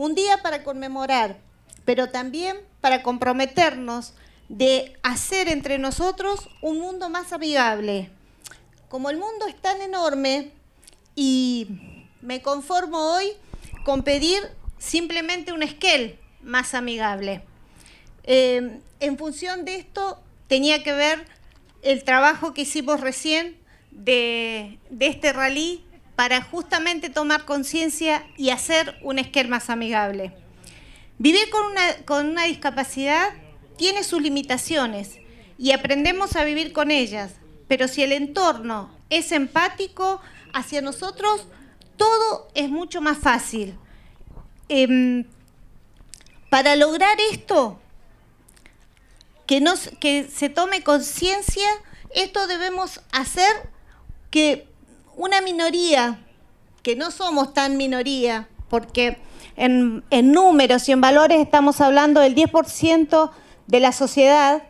Un día para conmemorar, pero también para comprometernos de hacer entre nosotros un mundo más amigable. Como el mundo es tan enorme y me conformo hoy con pedir simplemente un esquel más amigable. Eh, en función de esto tenía que ver el trabajo que hicimos recién de, este rally para justamente tomar conciencia y hacer un esquel más amigable. Vivir con una, con una discapacidad tiene sus limitaciones y aprendemos a vivir con ellas, pero si el entorno es empático hacia nosotros, todo es mucho más fácil. Em, para lograr esto, que, que se tome conciencia, esto debemos hacer que una minoría, que no somos tan minoría, porque en, números y en valores estamos hablando del 10% de la sociedad,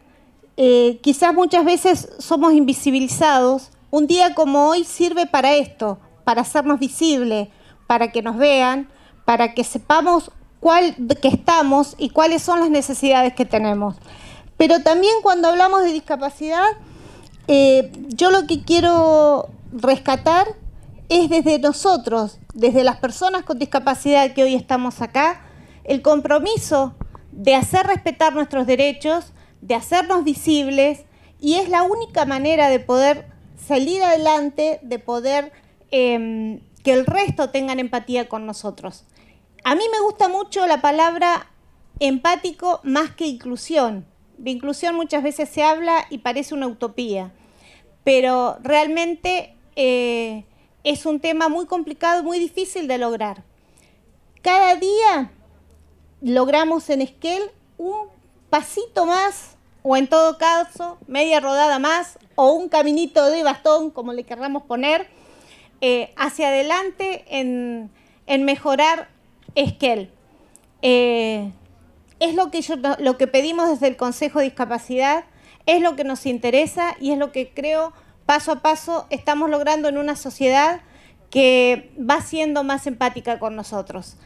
eh, quizás muchas veces somos invisibilizados. Un día como hoy sirve para esto, para hacernos visibles, para que nos vean, para que sepamos cuál que estamos y cuáles son las necesidades que tenemos. Pero también cuando hablamos de discapacidad, eh, yo lo que quiero rescatar es desde nosotros, desde las personas con discapacidad que hoy estamos acá, el compromiso de hacer respetar nuestros derechos, de hacernos visibles, y es la única manera de poder salir adelante, de poder em, que el resto tengan empatía con nosotros. A mí me gusta mucho la palabra empático más que inclusión. De inclusión muchas veces se habla y parece una utopía, pero realmente eh, es un tema muy complicado, muy difícil de lograr. Cada día logramos en Esquel un pasito más, o en todo caso, media rodada más, o un caminito de bastón, como le querramos poner, eh, hacia adelante en, mejorar Esquel. Eh, es lo que, lo que pedimos desde el Consejo de Discapacidad, es lo que nos interesa y es lo que creo paso a paso estamos logrando en una sociedad que va siendo más empática con nosotros.